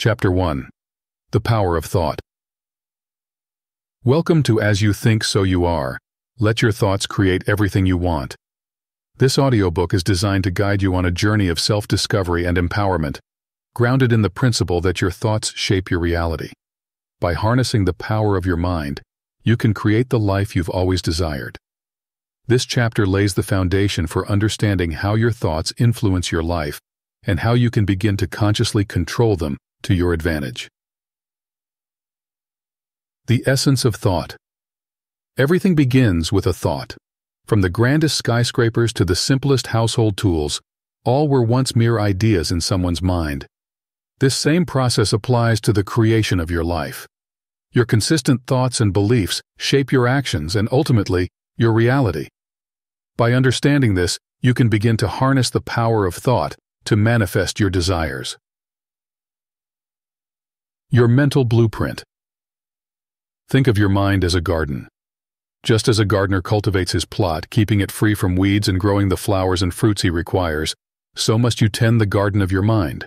Chapter 1 The Power of Thought Welcome to As You Think So You Are. Let your thoughts create everything you want. This audiobook is designed to guide you on a journey of self-discovery and empowerment, grounded in the principle that your thoughts shape your reality. By harnessing the power of your mind, you can create the life you've always desired. This chapter lays the foundation for understanding how your thoughts influence your life and how you can begin to consciously control them to your advantage. The essence of thought. Everything begins with a thought. From the grandest skyscrapers to the simplest household tools, all were once mere ideas in someone's mind. This same process applies to the creation of your life. Your consistent thoughts and beliefs shape your actions and ultimately, your reality. By understanding this, you can begin to harness the power of thought to manifest your desires. Your mental blueprint. Think of your mind as a garden. Just as a gardener cultivates his plot, keeping it free from weeds and growing the flowers and fruits he requires, so must you tend the garden of your mind.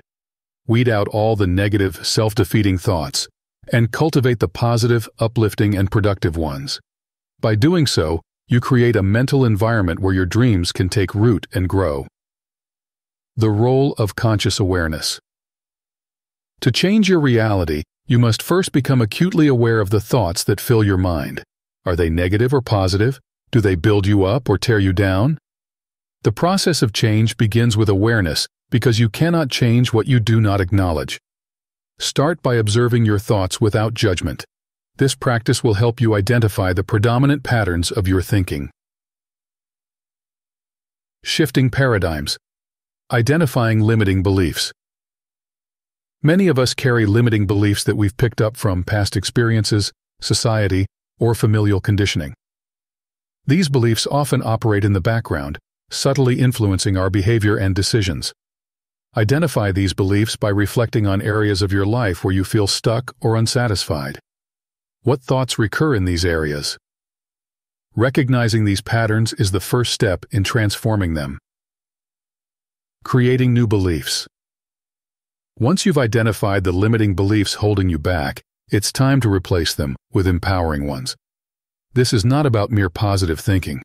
Weed out all the negative, self-defeating thoughts, and cultivate the positive, uplifting, and productive ones. By doing so, you create a mental environment where your dreams can take root and grow. The role of conscious awareness. To change your reality, you must first become acutely aware of the thoughts that fill your mind. Are they negative or positive? Do they build you up or tear you down? The process of change begins with awareness because you cannot change what you do not acknowledge. Start by observing your thoughts without judgment. This practice will help you identify the predominant patterns of your thinking. Shifting paradigms. Identifying limiting beliefs. Many of us carry limiting beliefs that we've picked up from past experiences, society, or familial conditioning. These beliefs often operate in the background, subtly influencing our behavior and decisions. Identify these beliefs by reflecting on areas of your life where you feel stuck or unsatisfied. What thoughts recur in these areas? Recognizing these patterns is the first step in transforming them. Creating new beliefs. Once you've identified the limiting beliefs holding you back, it's time to replace them with empowering ones. This is not about mere positive thinking,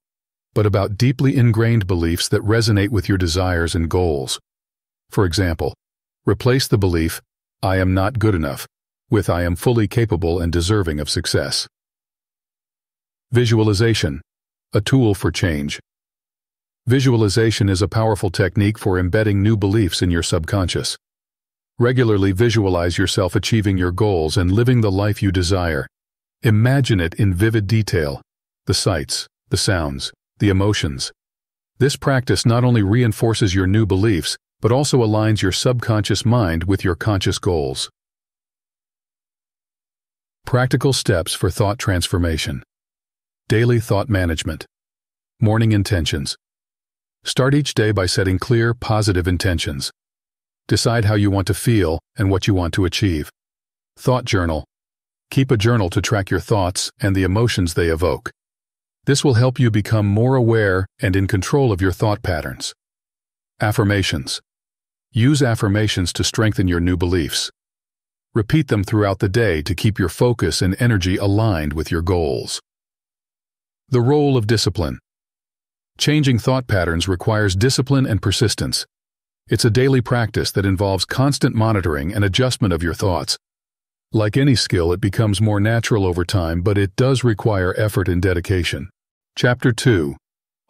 but about deeply ingrained beliefs that resonate with your desires and goals. For example, replace the belief, I am not good enough, with I am fully capable and deserving of success. Visualization, a tool for change. Visualization is a powerful technique for embedding new beliefs in your subconscious. Regularly visualize yourself achieving your goals and living the life you desire. Imagine it in vivid detail, the sights, the sounds, the emotions. This practice not only reinforces your new beliefs, but also aligns your subconscious mind with your conscious goals. Practical steps for thought transformation. Daily thought management. Morning intentions. Start each day by setting clear, positive intentions. Decide how you want to feel and what you want to achieve. Thought journal. Keep a journal to track your thoughts and the emotions they evoke. This will help you become more aware and in control of your thought patterns. Affirmations. Use affirmations to strengthen your new beliefs. Repeat them throughout the day to keep your focus and energy aligned with your goals. The role of discipline. Changing thought patterns requires discipline and persistence. It's a daily practice that involves constant monitoring and adjustment of your thoughts. Like any skill, it becomes more natural over time, but it does require effort and dedication. Chapter 2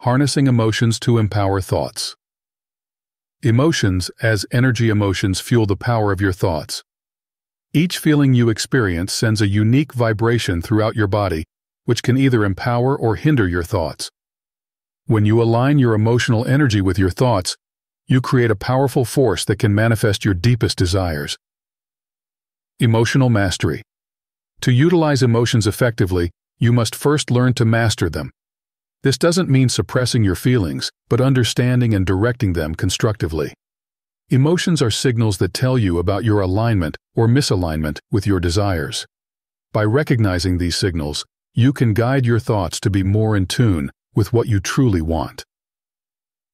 Harnessing Emotions to Empower Thoughts Emotions as energy emotions fuel the power of your thoughts. Each feeling you experience sends a unique vibration throughout your body, which can either empower or hinder your thoughts. When you align your emotional energy with your thoughts, you create a powerful force that can manifest your deepest desires. Emotional Mastery To utilize emotions effectively, you must first learn to master them. This doesn't mean suppressing your feelings, but understanding and directing them constructively. Emotions are signals that tell you about your alignment or misalignment with your desires. By recognizing these signals, you can guide your thoughts to be more in tune with what you truly want.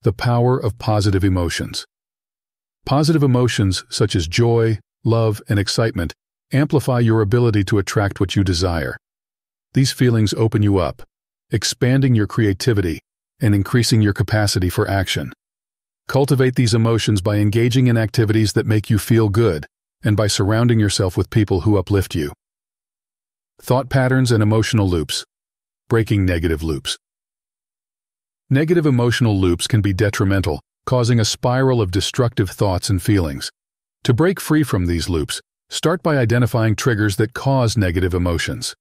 The power of positive emotions. Positive emotions such as joy, love, and excitement amplify your ability to attract what you desire. These feelings open you up, expanding your creativity and increasing your capacity for action. Cultivate these emotions by engaging in activities that make you feel good and by surrounding yourself with people who uplift you. Thought patterns and emotional loops. Breaking negative loops. Negative emotional loops can be detrimental, causing a spiral of destructive thoughts and feelings. To break free from these loops, start by identifying triggers that cause negative emotions.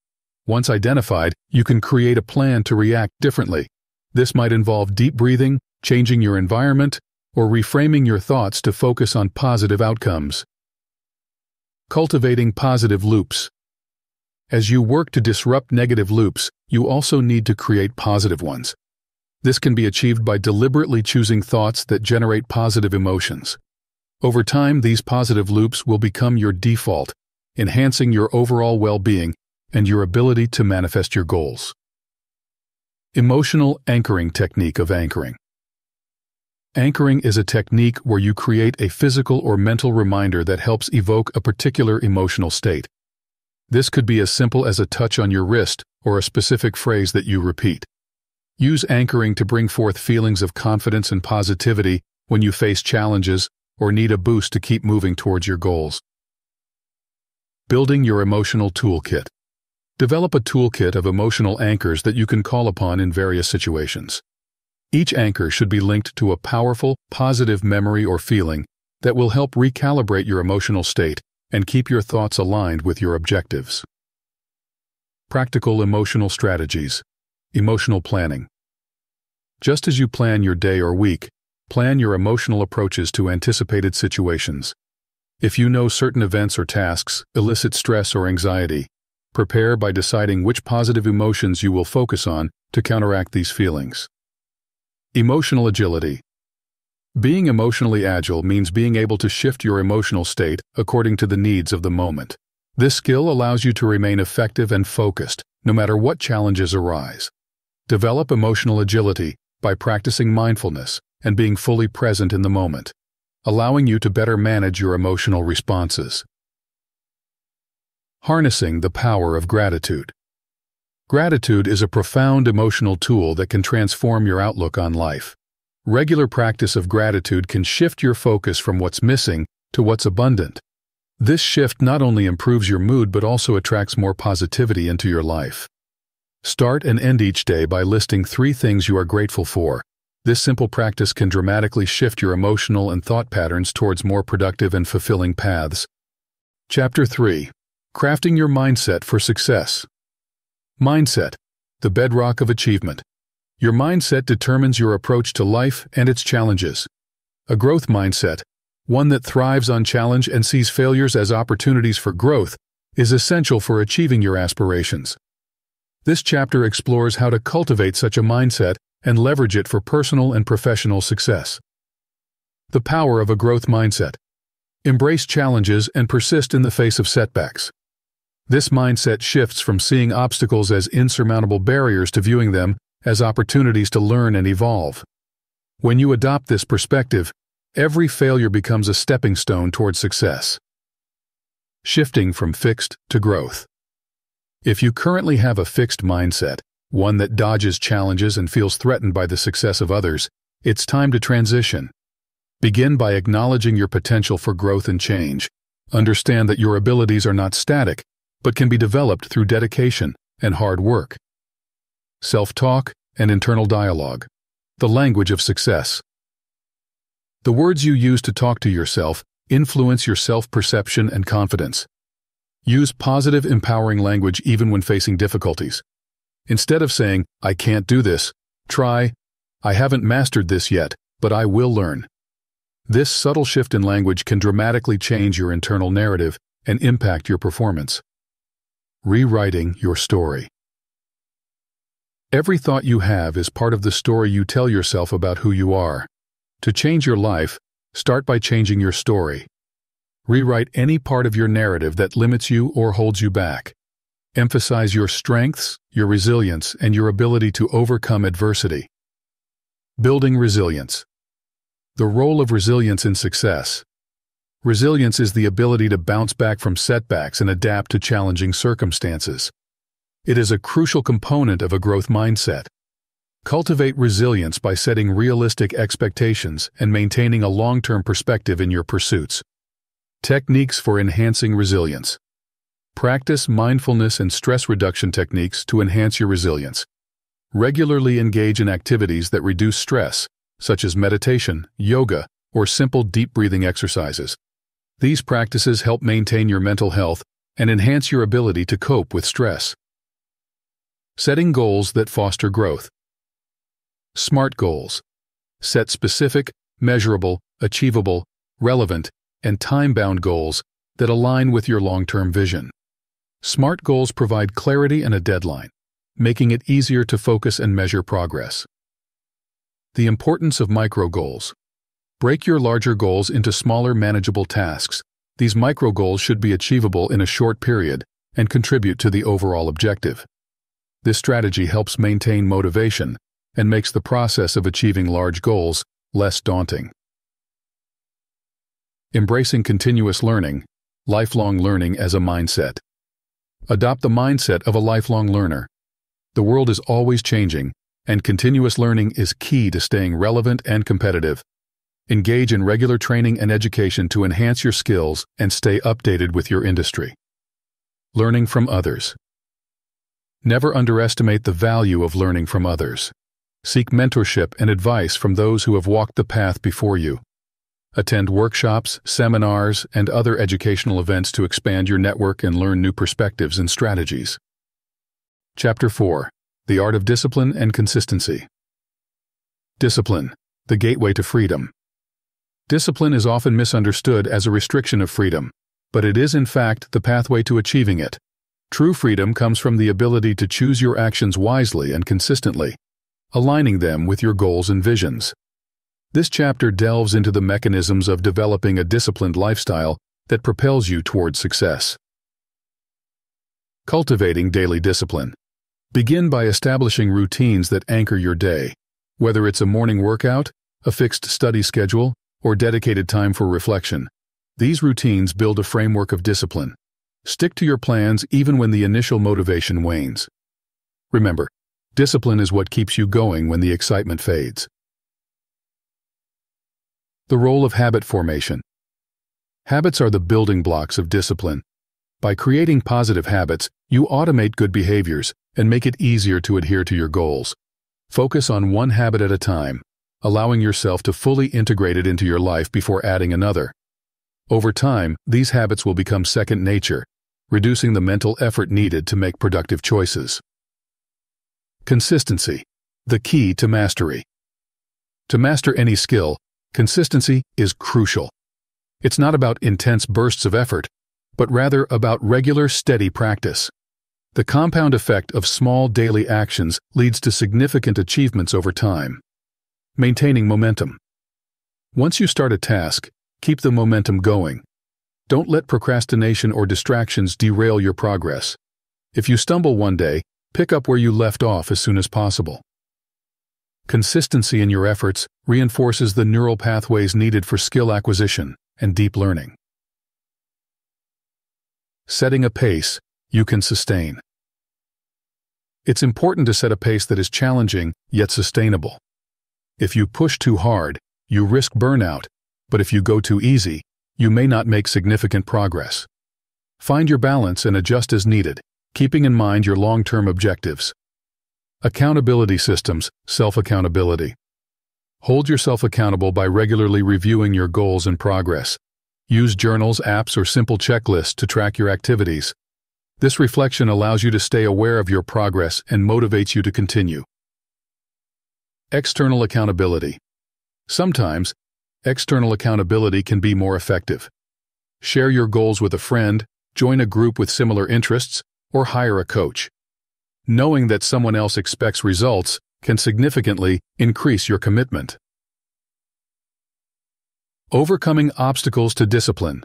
Once identified, you can create a plan to react differently. This might involve deep breathing, changing your environment, or reframing your thoughts to focus on positive outcomes. Cultivating positive loops. As you work to disrupt negative loops, you also need to create positive ones. This can be achieved by deliberately choosing thoughts that generate positive emotions. Over time, these positive loops will become your default, enhancing your overall well-being and your ability to manifest your goals. Emotional Anchoring Technique of Anchoring Anchoring is a technique where you create a physical or mental reminder that helps evoke a particular emotional state. This could be as simple as a touch on your wrist or a specific phrase that you repeat. Use anchoring to bring forth feelings of confidence and positivity when you face challenges or need a boost to keep moving towards your goals. Building your emotional toolkit. Develop a toolkit of emotional anchors that you can call upon in various situations. Each anchor should be linked to a powerful, positive memory or feeling that will help recalibrate your emotional state and keep your thoughts aligned with your objectives. Practical Emotional Strategies Emotional planning. Just as you plan your day or week, plan your emotional approaches to anticipated situations. If you know certain events or tasks elicit stress or anxiety, prepare by deciding which positive emotions you will focus on to counteract these feelings. Emotional agility. Being emotionally agile means being able to shift your emotional state according to the needs of the moment. This skill allows you to remain effective and focused, no matter what challenges arise. Develop emotional agility by practicing mindfulness and being fully present in the moment, allowing you to better manage your emotional responses. Harnessing the power of gratitude. Gratitude is a profound emotional tool that can transform your outlook on life. Regular practice of gratitude can shift your focus from what's missing to what's abundant. This shift not only improves your mood but also attracts more positivity into your life. Start and end each day by listing three things you are grateful for. This simple practice can dramatically shift your emotional and thought patterns towards more productive and fulfilling paths. Chapter 3 Crafting Your Mindset for Success Mindset, the bedrock of achievement. Your mindset determines your approach to life and its challenges. A growth mindset, one that thrives on challenge and sees failures as opportunities for growth, is essential for achieving your aspirations. This chapter explores how to cultivate such a mindset and leverage it for personal and professional success. The power of a growth mindset. Embrace challenges and persist in the face of setbacks. This mindset shifts from seeing obstacles as insurmountable barriers to viewing them as opportunities to learn and evolve. When you adopt this perspective, every failure becomes a stepping stone toward success. Shifting from fixed to growth. If you currently have a fixed mindset, one that dodges challenges and feels threatened by the success of others, it's time to transition. Begin by acknowledging your potential for growth and change. Understand that your abilities are not static, but can be developed through dedication and hard work. Self-talk and internal dialogue. The language of success. The words you use to talk to yourself influence your self-perception and confidence. Use positive, empowering language even when facing difficulties. Instead of saying, I can't do this, try, I haven't mastered this yet, but I will learn. This subtle shift in language can dramatically change your internal narrative and impact your performance. Rewriting your story. Every thought you have is part of the story you tell yourself about who you are. To change your life, start by changing your story. Rewrite any part of your narrative that limits you or holds you back. Emphasize your strengths, your resilience, and your ability to overcome adversity. Building resilience. The role of resilience in success. Resilience is the ability to bounce back from setbacks and adapt to challenging circumstances. It is a crucial component of a growth mindset. Cultivate resilience by setting realistic expectations and maintaining a long-term perspective in your pursuits. Techniques for enhancing resilience. Practice mindfulness and stress reduction techniques to enhance your resilience. Regularly engage in activities that reduce stress, such as meditation, yoga, or simple deep breathing exercises. These practices help maintain your mental health and enhance your ability to cope with stress. Setting goals that foster growth. SMART goals. Set specific, measurable, achievable, relevant, and time-bound goals that align with your long-term vision. SMART goals provide clarity and a deadline, making it easier to focus and measure progress. The importance of micro goals. Break your larger goals into smaller manageable tasks. These micro goals should be achievable in a short period and contribute to the overall objective. This strategy helps maintain motivation and makes the process of achieving large goals less daunting. Embracing continuous learning, lifelong learning as a mindset. Adopt the mindset of a lifelong learner. The world is always changing, and continuous learning is key to staying relevant and competitive. Engage in regular training and education to enhance your skills and stay updated with your industry. Learning from others. Never underestimate the value of learning from others. Seek mentorship and advice from those who have walked the path before you. Attend workshops, seminars, and other educational events to expand your network and learn new perspectives and strategies. Chapter 4 The Art of Discipline and Consistency. Discipline, the gateway to freedom. Discipline is often misunderstood as a restriction of freedom, but it is in fact the pathway to achieving it. True freedom comes from the ability to choose your actions wisely and consistently, aligning them with your goals and visions. This chapter delves into the mechanisms of developing a disciplined lifestyle that propels you towards success. Cultivating daily discipline. Begin by establishing routines that anchor your day, whether it's a morning workout, a fixed study schedule, or dedicated time for reflection. These routines build a framework of discipline. Stick to your plans even when the initial motivation wanes. Remember, discipline is what keeps you going when the excitement fades. The role of habit formation. Habits are the building blocks of discipline. By creating positive habits, you automate good behaviors and make it easier to adhere to your goals. Focus on one habit at a time allowing yourself to fully integrate it into your life before adding another. Over time, these habits will become second nature, reducing the mental effort needed to make productive choices. Consistency, the key to mastery. To master any skill, consistency is crucial. It's not about intense bursts of effort, but rather about regular, steady practice. The compound effect of small daily actions leads to significant achievements over time. Maintaining momentum. Once you start a task, keep the momentum going. Don't let procrastination or distractions derail your progress. If you stumble one day, pick up where you left off as soon as possible. Consistency in your efforts reinforces the neural pathways needed for skill acquisition and deep learning. Setting a pace you can sustain. It's important to set a pace that is challenging yet sustainable. If you push too hard, you risk burnout, but if you go too easy, you may not make significant progress. Find your balance and adjust as needed, keeping in mind your long-term objectives. Accountability systems, self-accountability. Hold yourself accountable by regularly reviewing your goals and progress. Use journals, apps, or simple checklists to track your activities. This reflection allows you to stay aware of your progress and motivates you to continue. External accountability. Sometimes, external accountability can be more effective. Share your goals with a friend, join a group with similar interests, or hire a coach. Knowing that someone else expects results can significantly increase your commitment. Overcoming obstacles to discipline.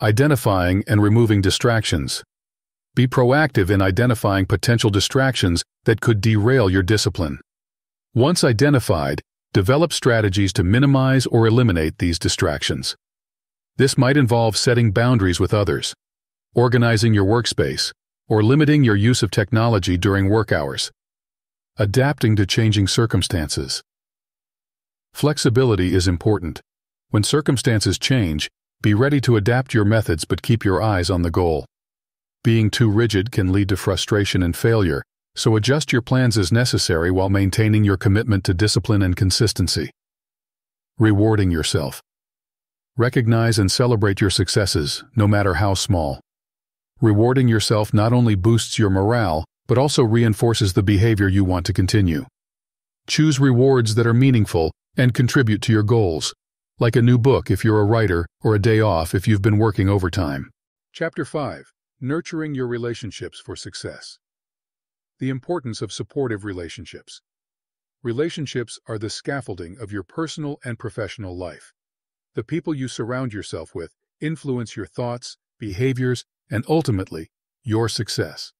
Identifying and removing distractions. Be proactive in identifying potential distractions that could derail your discipline. Once identified, develop strategies to minimize or eliminate these distractions. This might involve setting boundaries with others, organizing your workspace, or limiting your use of technology during work hours. Adapting to changing circumstances. Flexibility is important. When circumstances change, be ready to adapt your methods but keep your eyes on the goal. Being too rigid can lead to frustration and failure, so adjust your plans as necessary while maintaining your commitment to discipline and consistency. Rewarding yourself. Recognize and celebrate your successes, no matter how small. Rewarding yourself not only boosts your morale, but also reinforces the behavior you want to continue. Choose rewards that are meaningful and contribute to your goals, like a new book if you're a writer or a day off if you've been working overtime. Chapter 5 Nurturing Your Relationships for Success The Importance of Supportive Relationships Relationships are the scaffolding of your personal and professional life. The people you surround yourself with influence your thoughts, behaviors, and ultimately, your success.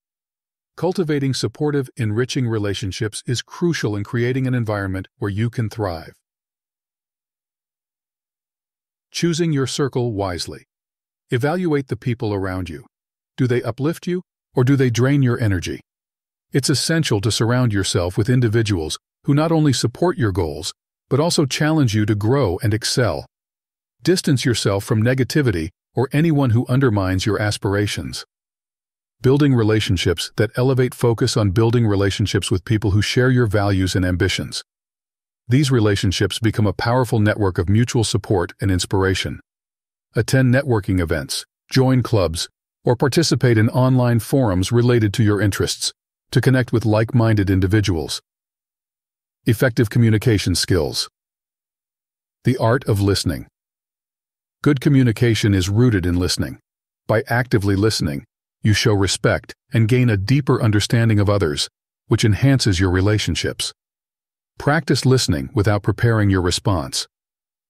Cultivating supportive, enriching relationships is crucial in creating an environment where you can thrive. Choosing your circle wisely. Evaluate the people around you. Do they uplift you, or do they drain your energy? It's essential to surround yourself with individuals who not only support your goals, but also challenge you to grow and excel. Distance yourself from negativity or anyone who undermines your aspirations. Building relationships that elevate focus on building relationships with people who share your values and ambitions. These relationships become a powerful network of mutual support and inspiration. Attend networking events, join clubs, or participate in online forums related to your interests to connect with like-minded individuals. Effective communication skills. The art of listening. Good communication is rooted in listening. By actively listening, you show respect and gain a deeper understanding of others, which enhances your relationships. Practice listening without preparing your response.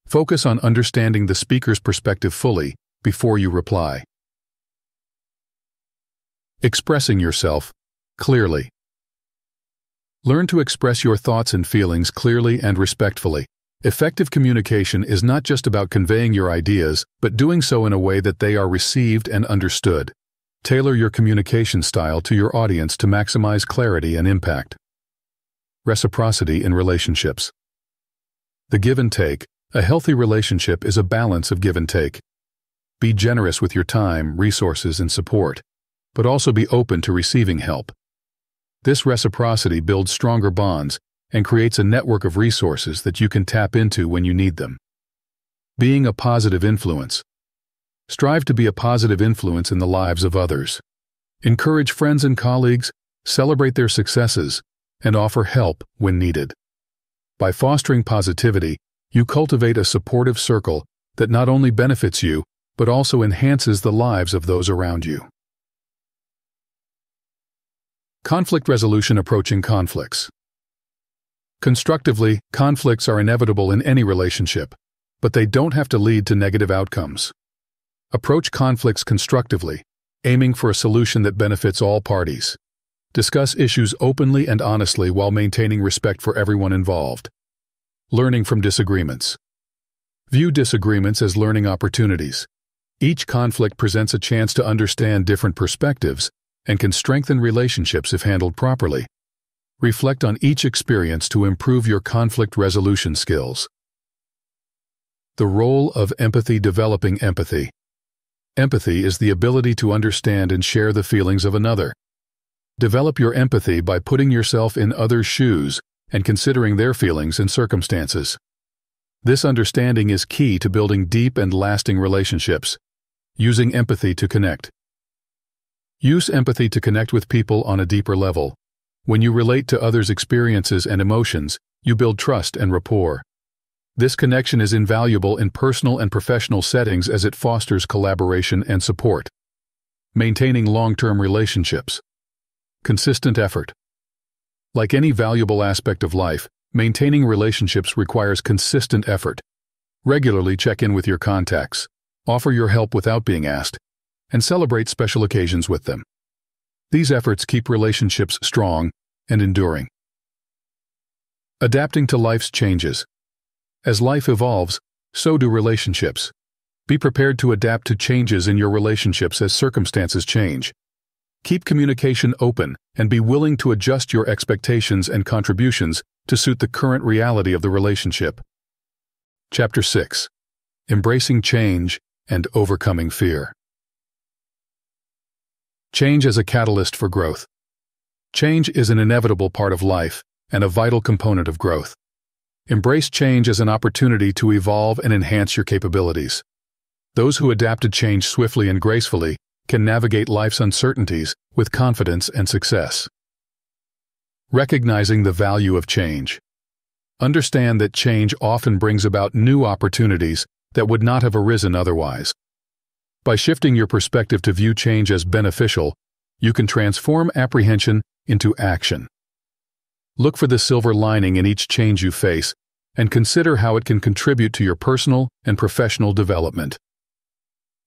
Focus on understanding the speaker's perspective fully before you reply. Expressing yourself clearly. Learn to express your thoughts and feelings clearly and respectfully. Effective communication is not just about conveying your ideas, but doing so in a way that they are received and understood. Tailor your communication style to your audience to maximize clarity and impact. Reciprocity in relationships. The give and take. A healthy relationship is a balance of give and take. Be generous with your time, resources, and support, but also be open to receiving help. This reciprocity builds stronger bonds and creates a network of resources that you can tap into when you need them. Being a positive influence. Strive to be a positive influence in the lives of others. Encourage friends and colleagues, celebrate their successes, and offer help when needed. By fostering positivity, you cultivate a supportive circle that not only benefits you, but also enhances the lives of those around you. Conflict resolution approaching conflicts. Constructively, conflicts are inevitable in any relationship, but they don't have to lead to negative outcomes. Approach conflicts constructively, aiming for a solution that benefits all parties. Discuss issues openly and honestly while maintaining respect for everyone involved. Learning from disagreements. View disagreements as learning opportunities. Each conflict presents a chance to understand different perspectives and can strengthen relationships if handled properly. Reflect on each experience to improve your conflict resolution skills. The role of empathy developing empathy. Empathy is the ability to understand and share the feelings of another. Develop your empathy by putting yourself in others' shoes and considering their feelings and circumstances. This understanding is key to building deep and lasting relationships. Using empathy to connect. Use empathy to connect with people on a deeper level. When you relate to others' experiences and emotions, you build trust and rapport. This connection is invaluable in personal and professional settings as it fosters collaboration and support. Maintaining long-term relationships. Consistent effort. Like any valuable aspect of life, maintaining relationships requires consistent effort. Regularly check in with your contacts, offer your help without being asked, and celebrate special occasions with them. These efforts keep relationships strong and enduring. Adapting to life's changes. As life evolves, so do relationships. Be prepared to adapt to changes in your relationships as circumstances change. Keep communication open and be willing to adjust your expectations and contributions to suit the current reality of the relationship. Chapter 6 Embracing Change and Overcoming Fear. Change as a catalyst for growth. Change is an inevitable part of life and a vital component of growth. Embrace change as an opportunity to evolve and enhance your capabilities. Those who adapt to change swiftly and gracefully can navigate life's uncertainties with confidence and success. Recognizing the value of change. Understand that change often brings about new opportunities that would not have arisen otherwise. By shifting your perspective to view change as beneficial, you can transform apprehension into action. Look for the silver lining in each change you face and consider how it can contribute to your personal and professional development.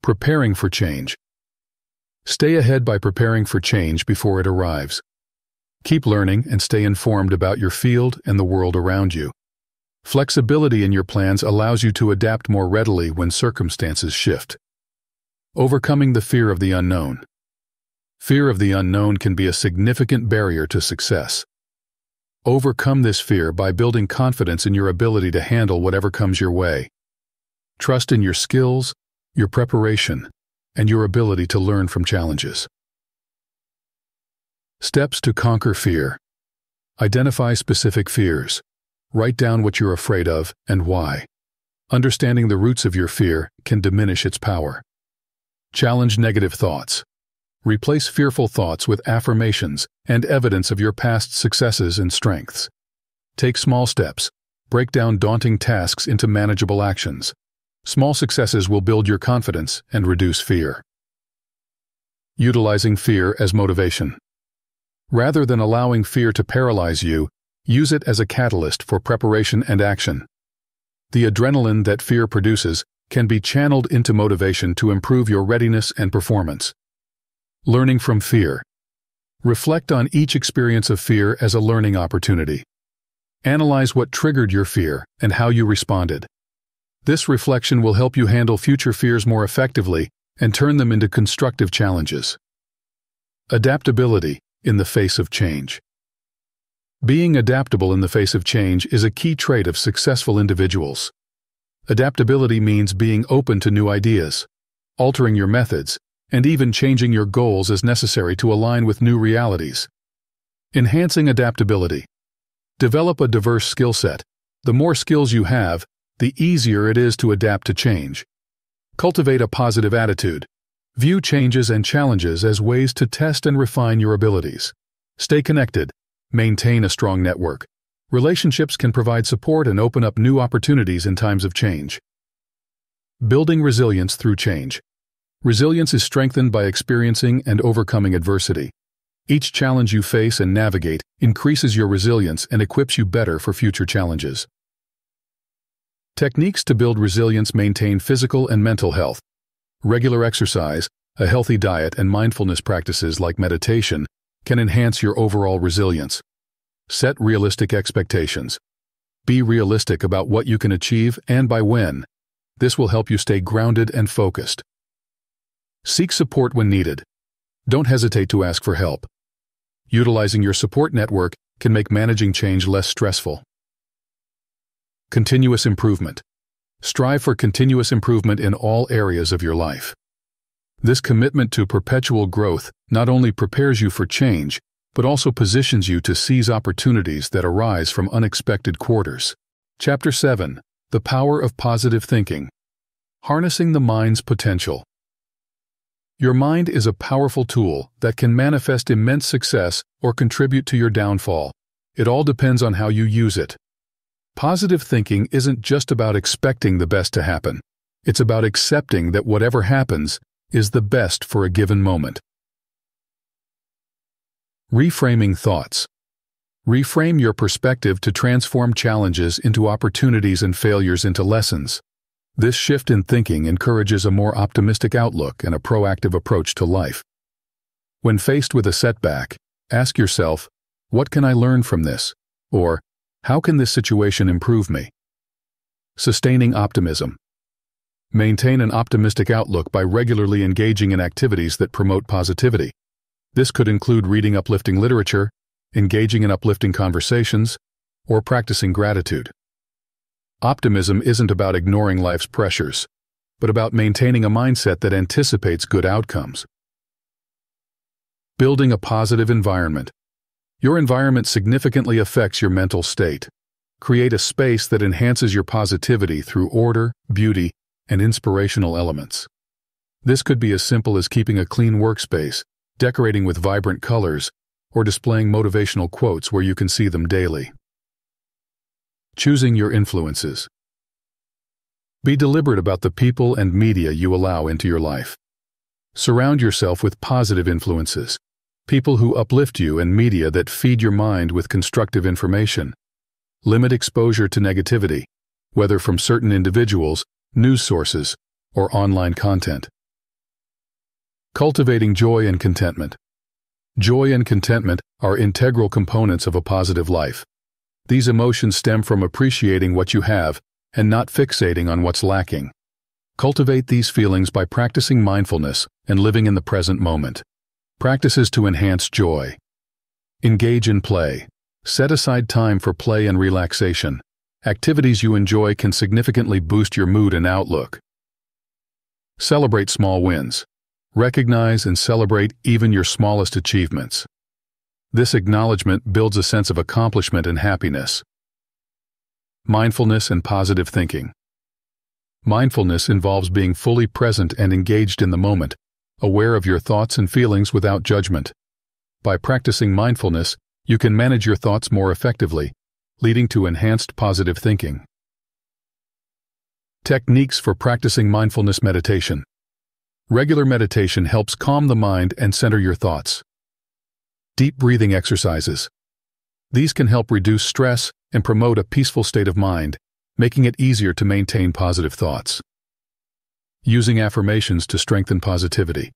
Preparing for change. Stay ahead by preparing for change before it arrives. Keep learning and stay informed about your field and the world around you. Flexibility in your plans allows you to adapt more readily when circumstances shift. Overcoming the fear of the unknown. Fear of the unknown can be a significant barrier to success. Overcome this fear by building confidence in your ability to handle whatever comes your way. Trust in your skills, your preparation, and your ability to learn from challenges. Steps to conquer fear. Identify specific fears. Write down what you're afraid of and why. Understanding the roots of your fear can diminish its power. Challenge negative thoughts. Replace fearful thoughts with affirmations and evidence of your past successes and strengths. Take small steps. Break down daunting tasks into manageable actions. Small successes will build your confidence and reduce fear. Utilizing fear as motivation. Rather than allowing fear to paralyze you, use it as a catalyst for preparation and action. The adrenaline that fear produces can be channeled into motivation to improve your readiness and performance. Learning from fear. Reflect on each experience of fear as a learning opportunity. Analyze what triggered your fear and how you responded. This reflection will help you handle future fears more effectively and turn them into constructive challenges. Adaptability in the face of change. Being adaptable in the face of change is a key trait of successful individuals. Adaptability means being open to new ideas, altering your methods, and even changing your goals as necessary to align with new realities. Enhancing adaptability. Develop a diverse skill set. The more skills you have, the easier it is to adapt to change. Cultivate a positive attitude. View changes and challenges as ways to test and refine your abilities. Stay connected. Maintain a strong network. Relationships can provide support and open up new opportunities in times of change. Building resilience through change. Resilience is strengthened by experiencing and overcoming adversity. Each challenge you face and navigate increases your resilience and equips you better for future challenges. Techniques to build resilience maintain physical and mental health. Regular exercise, a healthy diet, and mindfulness practices like meditation can enhance your overall resilience. Set realistic expectations. Be realistic about what you can achieve and by when. This will help you stay grounded and focused. Seek support when needed. Don't hesitate to ask for help. Utilizing your support network can make managing change less stressful. Continuous improvement. Strive for continuous improvement in all areas of your life. This commitment to perpetual growth not only prepares you for change, but also positions you to seize opportunities that arise from unexpected quarters. Chapter 7 The Power of Positive Thinking Harnessing the Mind's Potential. Your mind is a powerful tool that can manifest immense success or contribute to your downfall. It all depends on how you use it. Positive thinking isn't just about expecting the best to happen. It's about accepting that whatever happens is the best for a given moment. Reframing thoughts. Reframe your perspective to transform challenges into opportunities and failures into lessons. This shift in thinking encourages a more optimistic outlook and a proactive approach to life. When faced with a setback, ask yourself, what can I learn from this? Or, how can this situation improve me? Sustaining optimism. Maintain an optimistic outlook by regularly engaging in activities that promote positivity. This could include reading uplifting literature, engaging in uplifting conversations, or practicing gratitude. Optimism isn't about ignoring life's pressures, but about maintaining a mindset that anticipates good outcomes. Building a positive environment. Your environment significantly affects your mental state. Create a space that enhances your positivity through order, beauty, and inspirational elements. This could be as simple as keeping a clean workspace, decorating with vibrant colors, or displaying motivational quotes where you can see them daily. Choosing your influences. Be deliberate about the people and media you allow into your life. Surround yourself with positive influences, people who uplift you and media that feed your mind with constructive information. Limit exposure to negativity, whether from certain individuals, news sources, or online content. Cultivating joy and contentment. Joy and contentment are integral components of a positive life. These emotions stem from appreciating what you have and not fixating on what's lacking. Cultivate these feelings by practicing mindfulness and living in the present moment. Practices to enhance joy. Engage in play. Set aside time for play and relaxation. Activities you enjoy can significantly boost your mood and outlook. Celebrate small wins. Recognize and celebrate even your smallest achievements. This acknowledgement builds a sense of accomplishment and happiness. Mindfulness and positive thinking. Mindfulness involves being fully present and engaged in the moment, aware of your thoughts and feelings without judgment. By practicing mindfulness, you can manage your thoughts more effectively leading to enhanced positive thinking. Techniques for practicing mindfulness meditation. Regular meditation helps calm the mind and center your thoughts. Deep breathing exercises. These can help reduce stress and promote a peaceful state of mind, making it easier to maintain positive thoughts. Using affirmations to strengthen positivity.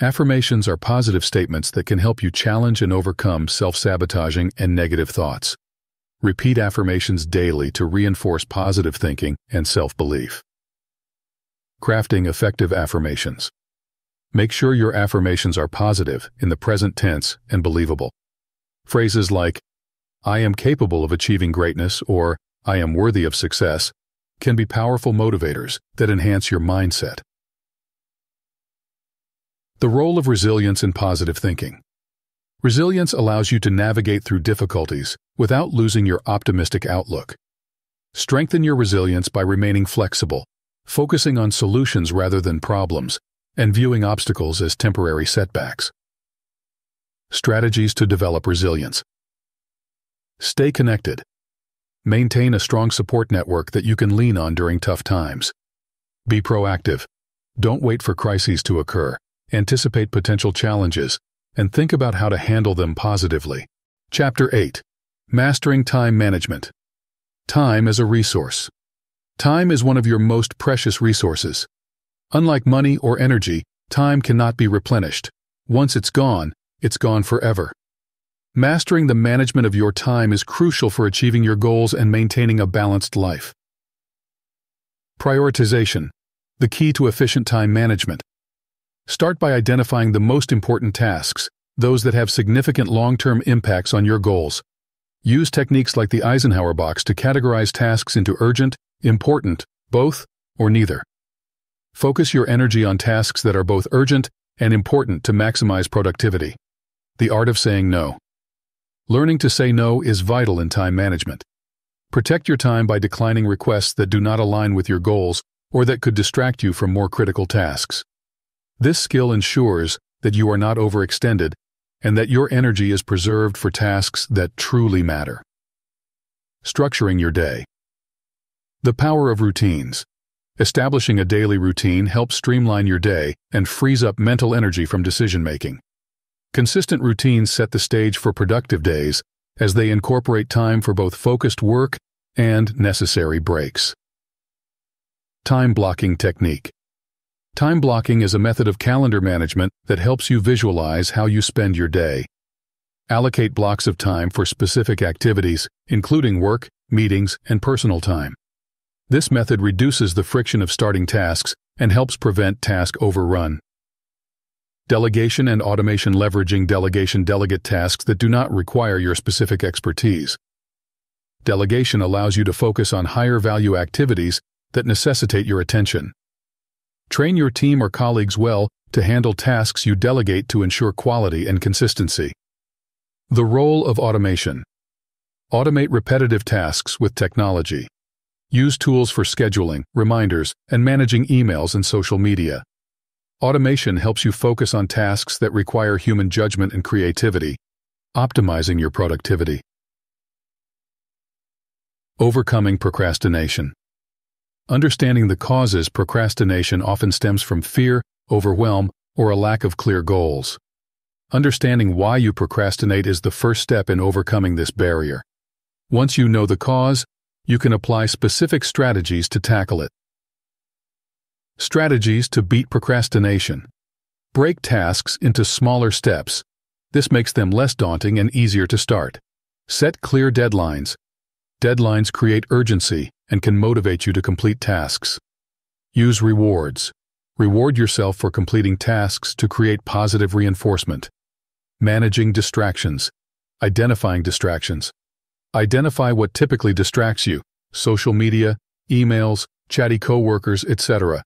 Affirmations are positive statements that can help you challenge and overcome self-sabotaging and negative thoughts. Repeat affirmations daily to reinforce positive thinking and self-belief. Crafting effective affirmations. Make sure your affirmations are positive, in the present tense, and believable. Phrases like, I am capable of achieving greatness or I am worthy of success can be powerful motivators that enhance your mindset. The role of resilience in positive thinking. Resilience allows you to navigate through difficulties without losing your optimistic outlook. Strengthen your resilience by remaining flexible, focusing on solutions rather than problems, and viewing obstacles as temporary setbacks. Strategies to develop resilience. Stay connected. Maintain a strong support network that you can lean on during tough times. Be proactive. Don't wait for crises to occur. Anticipate potential challenges and think about how to handle them positively. Chapter 8 Mastering Time Management Time is a resource. Time is one of your most precious resources. Unlike money or energy, time cannot be replenished. Once it's gone, it's gone forever. Mastering the management of your time is crucial for achieving your goals and maintaining a balanced life. Prioritization, the key to efficient time management. Start by identifying the most important tasks, those that have significant long-term impacts on your goals. Use techniques like the Eisenhower box to categorize tasks into urgent, important, both, or neither. Focus your energy on tasks that are both urgent and important to maximize productivity. The art of saying no. Learning to say no is vital in time management. Protect your time by declining requests that do not align with your goals or that could distract you from more critical tasks. This skill ensures that you are not overextended and that your energy is preserved for tasks that truly matter. Structuring your day. The power of routines. Establishing a daily routine helps streamline your day and frees up mental energy from decision-making. Consistent routines set the stage for productive days as they incorporate time for both focused work and necessary breaks. Time blocking technique. Time blocking is a method of calendar management that helps you visualize how you spend your day. Allocate blocks of time for specific activities, including work, meetings, and personal time. This method reduces the friction of starting tasks and helps prevent task overrun. Delegation and automation leveraging delegation delegate tasks that do not require your specific expertise. Delegation allows you to focus on higher value activities that necessitate your attention. Train your team or colleagues well to handle tasks you delegate to ensure quality and consistency. The role of automation. Automate repetitive tasks with technology. Use tools for scheduling, reminders, and managing emails and social media. Automation helps you focus on tasks that require human judgment and creativity, optimizing your productivity. Overcoming procrastination. Understanding the causes procrastination often stems from fear, overwhelm, or a lack of clear goals. Understanding why you procrastinate is the first step in overcoming this barrier. Once you know the cause, you can apply specific strategies to tackle it. Strategies to beat procrastination. Break tasks into smaller steps. This makes them less daunting and easier to start. Set clear deadlines. Deadlines create urgency and can motivate you to complete tasks. Use rewards. Reward yourself for completing tasks to create positive reinforcement. Managing distractions. Identifying distractions. Identify what typically distracts you, social media, emails, chatty coworkers, etc.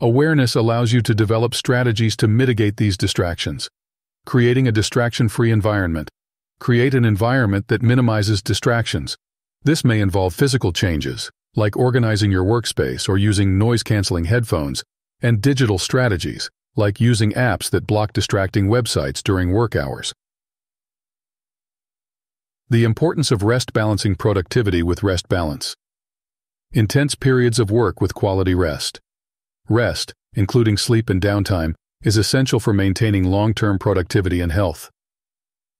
Awareness allows you to develop strategies to mitigate these distractions. Creating a distraction-free environment. Create an environment that minimizes distractions. This may involve physical changes, like organizing your workspace or using noise-canceling headphones, and digital strategies, like using apps that block distracting websites during work hours. The importance of rest balancing productivity with rest balance. Intense periods of work with quality rest. Rest, including sleep and downtime, is essential for maintaining long-term productivity and health.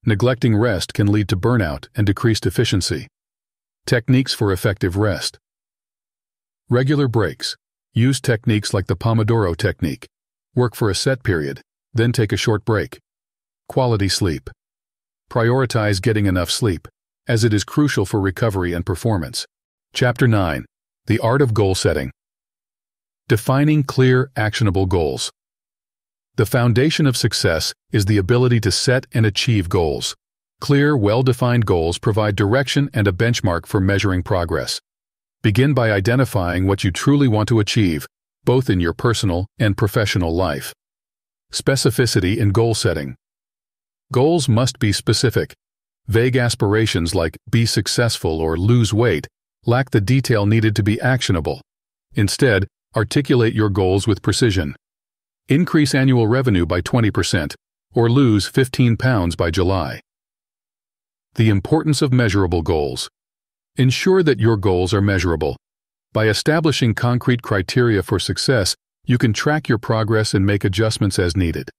Neglecting rest can lead to burnout and decreased efficiency. Techniques for effective rest. Regular breaks. Use techniques like the Pomodoro technique. Work for a set period, then take a short break. Quality sleep. Prioritize getting enough sleep, as it is crucial for recovery and performance. Chapter 9. The Art of Goal Setting. Defining clear, actionable goals. The foundation of success is the ability to set and achieve goals. Clear, well-defined goals provide direction and a benchmark for measuring progress. Begin by identifying what you truly want to achieve, both in your personal and professional life. Specificity in goal setting. Goals must be specific. Vague aspirations like be successful or lose weight lack the detail needed to be actionable. Instead, articulate your goals with precision. Increase annual revenue by 20% or lose 15 pounds by July. The importance of measurable goals. Ensure that your goals are measurable. By establishing concrete criteria for success, you can track your progress and make adjustments as needed.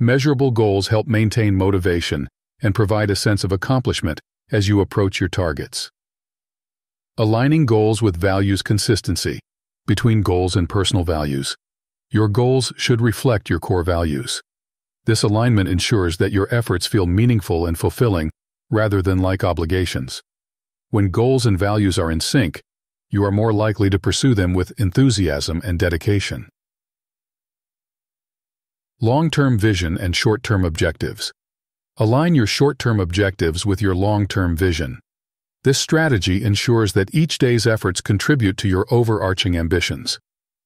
Measurable goals help maintain motivation and provide a sense of accomplishment as you approach your targets. Aligning goals with values consistency between goals and personal values. Your goals should reflect your core values. This alignment ensures that your efforts feel meaningful and fulfilling rather than like obligations. When goals and values are in sync, you are more likely to pursue them with enthusiasm and dedication. Long-term vision and short-term objectives. Align your short-term objectives with your long-term vision. This strategy ensures that each day's efforts contribute to your overarching ambitions.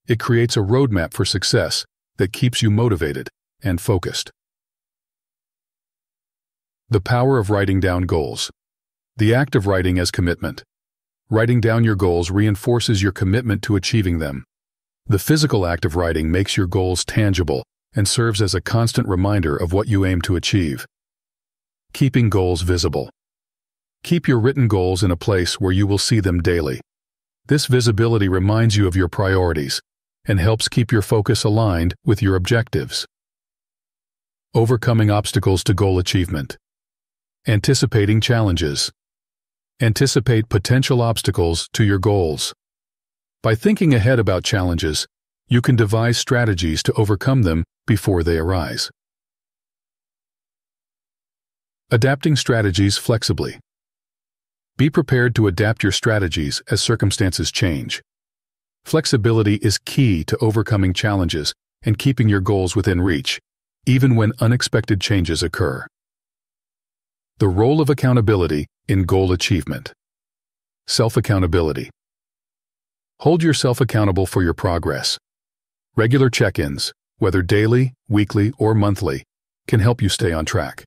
It creates a roadmap for success that keeps you motivated and focused. The power of writing down goals. The act of writing as commitment. Writing down your goals reinforces your commitment to achieving them. The physical act of writing makes your goals tangible and serves as a constant reminder of what you aim to achieve. Keeping goals visible. Keep your written goals in a place where you will see them daily. This visibility reminds you of your priorities and helps keep your focus aligned with your objectives. Overcoming obstacles to goal achievement. Anticipating challenges. Anticipate potential obstacles to your goals. By thinking ahead about challenges, you can devise strategies to overcome them before they arise. Adapting strategies flexibly. Be prepared to adapt your strategies as circumstances change. Flexibility is key to overcoming challenges and keeping your goals within reach, even when unexpected changes occur. The role of accountability in goal achievement. Self-accountability. Hold yourself accountable for your progress. Regular check-ins, whether daily, weekly, or monthly, can help you stay on track.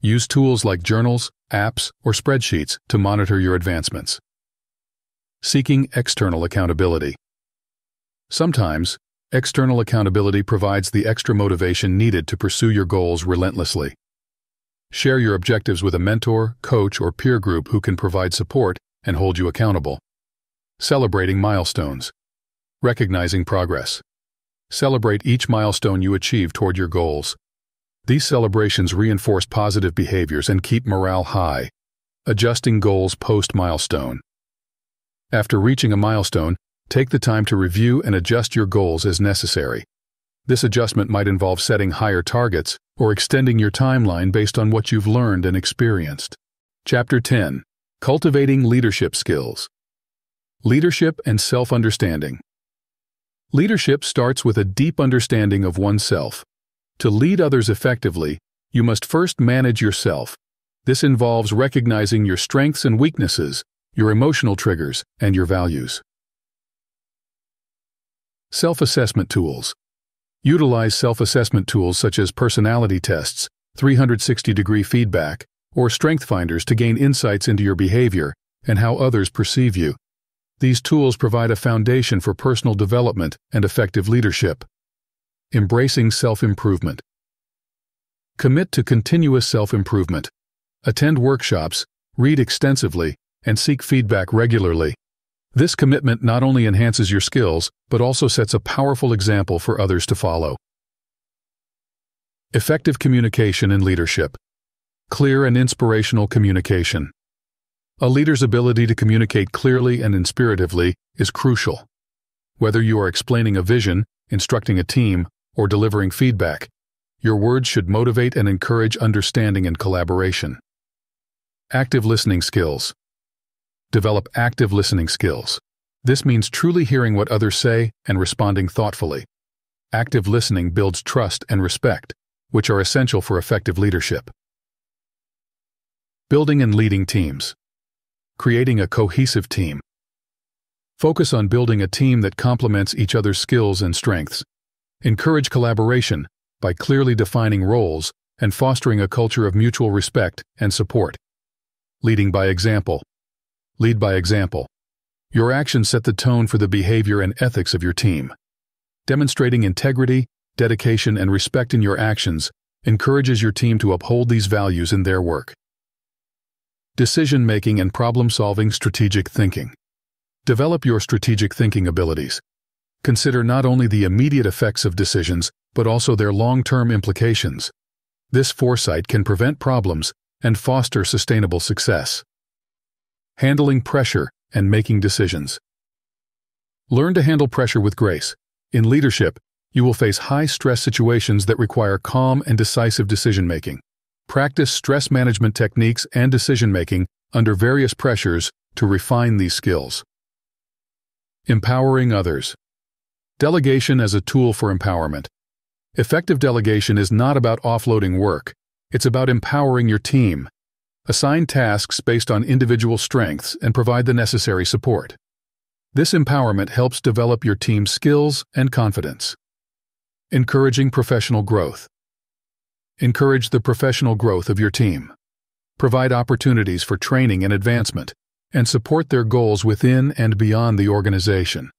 Use tools like journals, apps, or spreadsheets to monitor your advancements. Seeking external accountability. Sometimes, external accountability provides the extra motivation needed to pursue your goals relentlessly. Share your objectives with a mentor, coach, or peer group who can provide support and hold you accountable. Celebrating milestones. Recognizing progress. Celebrate each milestone you achieve toward your goals. These celebrations reinforce positive behaviors and keep morale high. Adjusting goals post-milestone. After reaching a milestone, take the time to review and adjust your goals as necessary. This adjustment might involve setting higher targets or extending your timeline based on what you've learned and experienced. Chapter 10 Cultivating Leadership Skills Leadership and Self-Understanding Leadership starts with a deep understanding of oneself. To lead others effectively, you must first manage yourself. This involves recognizing your strengths and weaknesses, your emotional triggers, and your values. Self-assessment tools. Utilize self-assessment tools such as personality tests, 360-degree feedback, or strength finders to gain insights into your behavior and how others perceive you. These tools provide a foundation for personal development and effective leadership. Embracing self-improvement. Commit to continuous self-improvement. Attend workshops, read extensively, and seek feedback regularly. This commitment not only enhances your skills, but also sets a powerful example for others to follow. Effective communication and leadership. Clear and inspirational communication. A leader's ability to communicate clearly and inspiratively is crucial. Whether you are explaining a vision, instructing a team, or delivering feedback, your words should motivate and encourage understanding and collaboration. Active listening skills. Develop active listening skills. This means truly hearing what others say and responding thoughtfully. Active listening builds trust and respect, which are essential for effective leadership. Building and leading teams. Creating a cohesive team. Focus on building a team that complements each other's skills and strengths. Encourage collaboration by clearly defining roles and fostering a culture of mutual respect and support. Leading by example. Lead by example. Your actions set the tone for the behavior and ethics of your team. Demonstrating integrity, dedication, and respect in your actions encourages your team to uphold these values in their work. Decision-making and problem-solving strategic thinking. Develop your strategic thinking abilities. Consider not only the immediate effects of decisions, but also their long-term implications. This foresight can prevent problems and foster sustainable success handling pressure, and making decisions. Learn to handle pressure with grace. In leadership, you will face high-stress situations that require calm and decisive decision-making. Practice stress management techniques and decision-making under various pressures to refine these skills. Empowering others. Delegation as a tool for empowerment. Effective delegation is not about offloading work. It's about empowering your team, Assign tasks based on individual strengths and provide the necessary support. This empowerment helps develop your team's skills and confidence. Encouraging professional growth. Encourage the professional growth of your team. Provide opportunities for training and advancement, and support their goals within and beyond the organization.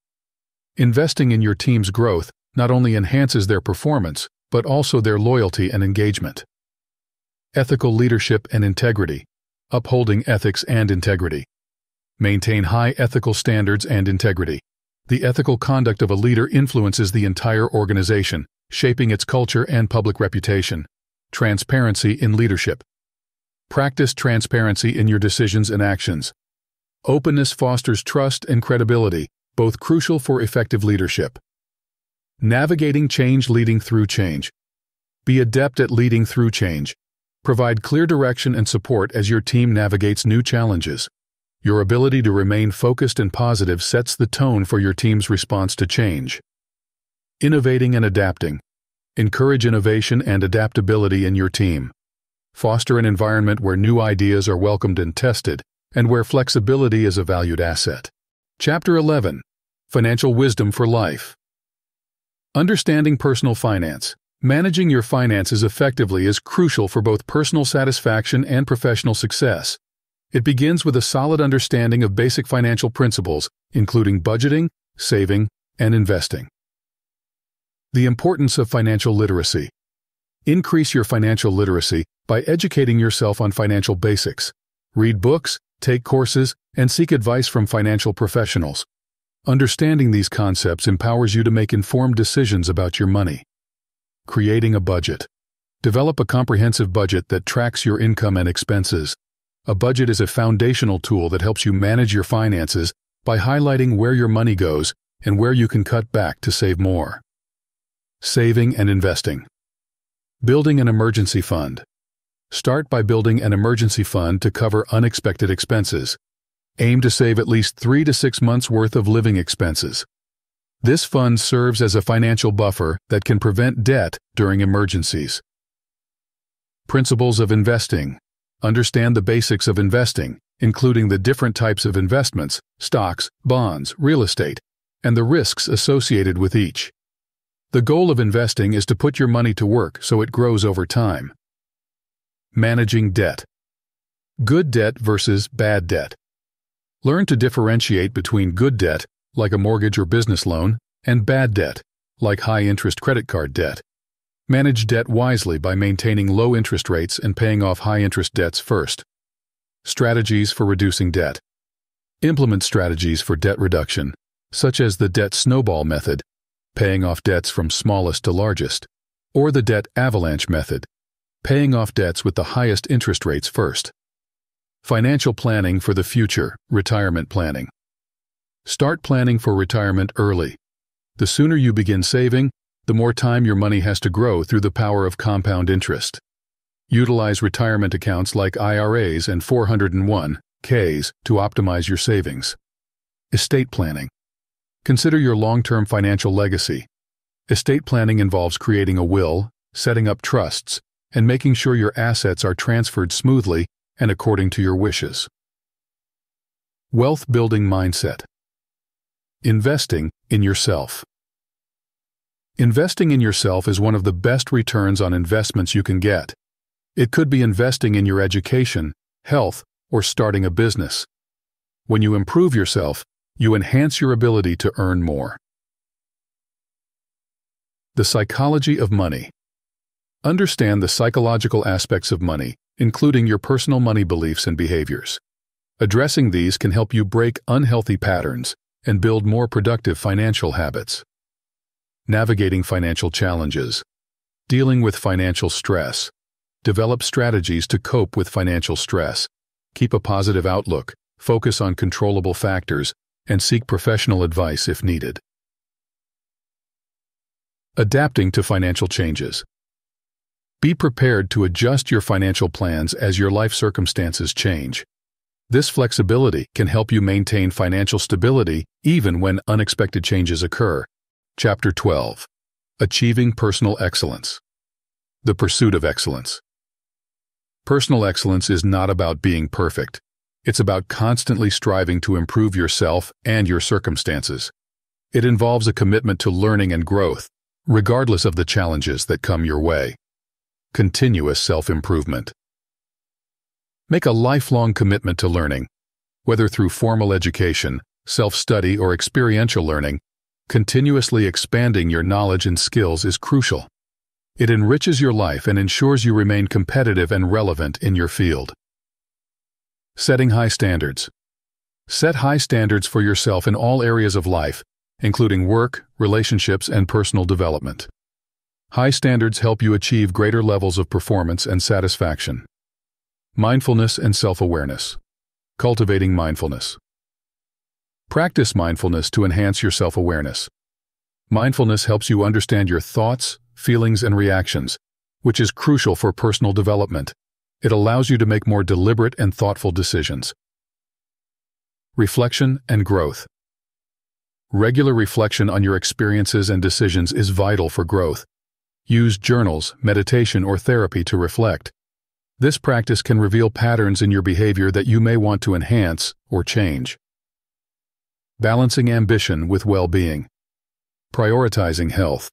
Investing in your team's growth not only enhances their performance, but also their loyalty and engagement ethical leadership and integrity, upholding ethics and integrity. Maintain high ethical standards and integrity. The ethical conduct of a leader influences the entire organization, shaping its culture and public reputation. Transparency in leadership. Practice transparency in your decisions and actions. Openness fosters trust and credibility, both crucial for effective leadership. Navigating change leading through change. Be adept at leading through change. Provide clear direction and support as your team navigates new challenges. Your ability to remain focused and positive sets the tone for your team's response to change. Innovating and adapting. Encourage innovation and adaptability in your team. Foster an environment where new ideas are welcomed and tested, and where flexibility is a valued asset. Chapter 11 Financial Wisdom for Life Understanding personal finance. Managing your finances effectively is crucial for both personal satisfaction and professional success. It begins with a solid understanding of basic financial principles, including budgeting, saving, and investing. The importance of financial literacy. Increase your financial literacy by educating yourself on financial basics. Read books, take courses, and seek advice from financial professionals. Understanding these concepts empowers you to make informed decisions about your money. Creating a budget. Develop a comprehensive budget that tracks your income and expenses. A budget is a foundational tool that helps you manage your finances by highlighting where your money goes and where you can cut back to save more. Saving and investing. Building an emergency fund. Start by building an emergency fund to cover unexpected expenses. Aim to save at least three to six months' worth of living expenses. This fund serves as a financial buffer that can prevent debt during emergencies. Principles of investing. Understand the basics of investing, including the different types of investments, stocks, bonds, real estate, and the risks associated with each. The goal of investing is to put your money to work so it grows over time. Managing debt. Good debt versus bad debt. Learn to differentiate between good debt, like a mortgage or business loan, and bad debt, like high-interest credit card debt. Manage debt wisely by maintaining low interest rates and paying off high-interest debts first. Strategies for reducing debt. Implement strategies for debt reduction, such as the debt snowball method, paying off debts from smallest to largest, or the debt avalanche method, paying off debts with the highest interest rates first. Financial planning for the future, retirement planning. Start planning for retirement early. The sooner you begin saving, the more time your money has to grow through the power of compound interest. Utilize retirement accounts like IRAs and 401ks to optimize your savings. Estate planning. Consider your long-term financial legacy. Estate planning involves creating a will, setting up trusts, and making sure your assets are transferred smoothly and according to your wishes. Wealth Building Mindset Investing in yourself. Investing in yourself is one of the best returns on investments you can get. It could be investing in your education, health, or starting a business. When you improve yourself, you enhance your ability to earn more. The Psychology of Money Understand the psychological aspects of money, including your personal money beliefs and behaviors. Addressing these can help you break unhealthy patterns and build more productive financial habits. Navigating financial challenges. Dealing with financial stress. Develop strategies to cope with financial stress. Keep a positive outlook, focus on controllable factors, and seek professional advice if needed. Adapting to financial changes. Be prepared to adjust your financial plans as your life circumstances change. This flexibility can help you maintain financial stability even when unexpected changes occur. Chapter 12 Achieving Personal Excellence The Pursuit of Excellence Personal excellence is not about being perfect. It's about constantly striving to improve yourself and your circumstances. It involves a commitment to learning and growth, regardless of the challenges that come your way continuous self-improvement. Make a lifelong commitment to learning, whether through formal education, self-study, or experiential learning, continuously expanding your knowledge and skills is crucial. It enriches your life and ensures you remain competitive and relevant in your field. Setting high standards. Set high standards for yourself in all areas of life, including work, relationships, and personal development. High standards help you achieve greater levels of performance and satisfaction. Mindfulness and self-awareness. Cultivating mindfulness. Practice mindfulness to enhance your self-awareness. Mindfulness helps you understand your thoughts, feelings, and reactions, which is crucial for personal development. It allows you to make more deliberate and thoughtful decisions. reflection, and growth. Regular reflection on your experiences and decisions is vital for growth. Use journals, meditation, or therapy to reflect. This practice can reveal patterns in your behavior that you may want to enhance or change. Balancing ambition with well-being. Prioritizing health.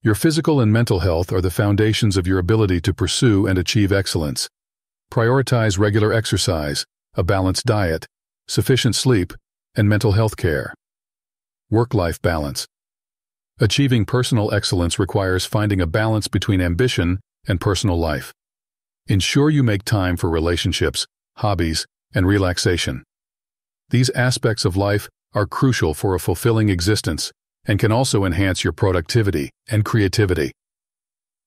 Your physical and mental health are the foundations of your ability to pursue and achieve excellence. Prioritize regular exercise, a balanced diet, sufficient sleep, and mental health care. Work-life balance. Achieving personal excellence requires finding a balance between ambition and personal life. Ensure you make time for relationships, hobbies, and relaxation. These aspects of life are crucial for a fulfilling existence and can also enhance your productivity and creativity.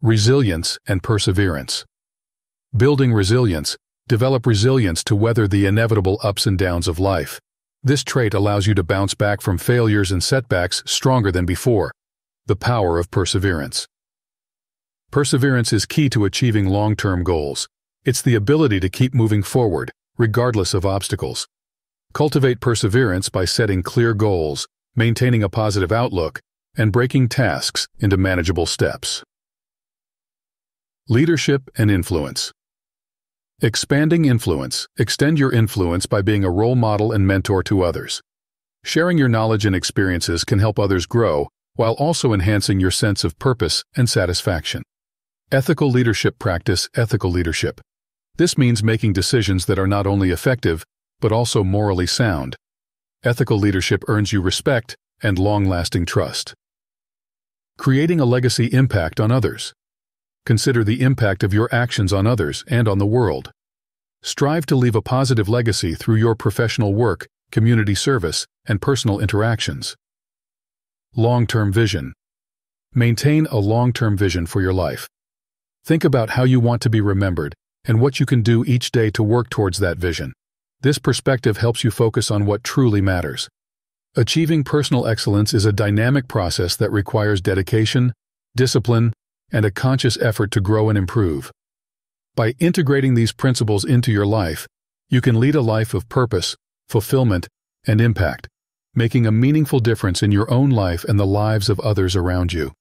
Resilience and perseverance. Building resilience, develop resilience to weather the inevitable ups and downs of life. This trait allows you to bounce back from failures and setbacks stronger than before. The power of perseverance. Perseverance is key to achieving long-term goals. It's the ability to keep moving forward, regardless of obstacles. Cultivate perseverance by setting clear goals, maintaining a positive outlook, and breaking tasks into manageable steps. Leadership and Influence Expanding influence. Extend your influence by being a role model and mentor to others. Sharing your knowledge and experiences can help others grow while also enhancing your sense of purpose and satisfaction. Ethical leadership practice ethical leadership. This means making decisions that are not only effective, but also morally sound. Ethical leadership earns you respect and long-lasting trust. Creating a legacy impact on others. Consider the impact of your actions on others and on the world. Strive to leave a positive legacy through your professional work, community service, and personal interactions. Long-term vision. Maintain a long-term vision for your life. Think about how you want to be remembered and what you can do each day to work towards that vision. This perspective helps you focus on what truly matters. Achieving personal excellence is a dynamic process that requires dedication, discipline, and a conscious effort to grow and improve. By integrating these principles into your life, you can lead a life of purpose, fulfillment, and impact, making a meaningful difference in your own life and the lives of others around you.